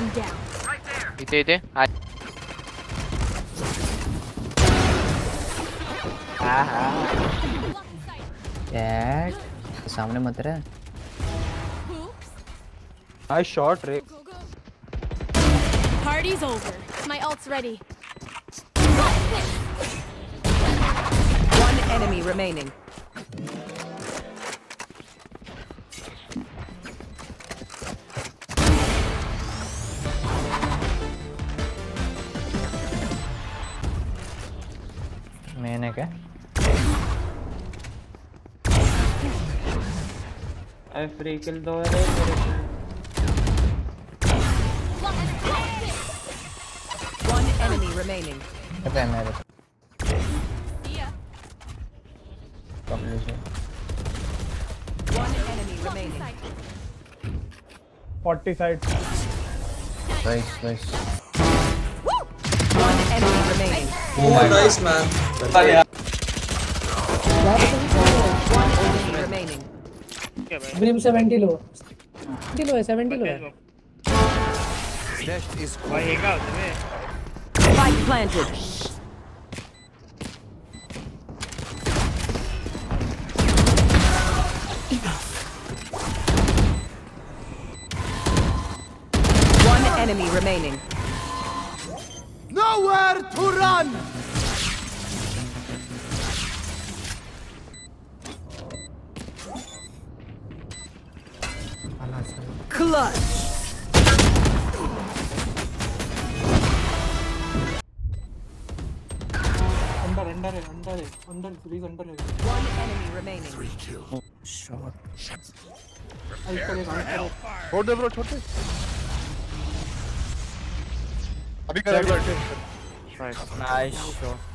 One down. इथे इथे आ- हा हा चैट सामने मत रहे नाइस शॉट रे Party's over. My ult's ready. One enemy remaining. मैंने क्या अरे फ्री किल दो अरे मेरे One enemy remaining. अबे मेरे कम लीजिए One enemy remaining. 40 sides. Nice, nice. remaining. Oh, nice man. One enemy remaining. Brim 70 लो 70 लो है 70 लो है Spike planted. One enemy remaining. Nowhere to run! Clutch! under under under please under. One enemy remaining. Three kills. Oh, shot. Prepare for hellfire. Hold the bro, hold. अभी करेगा nice shot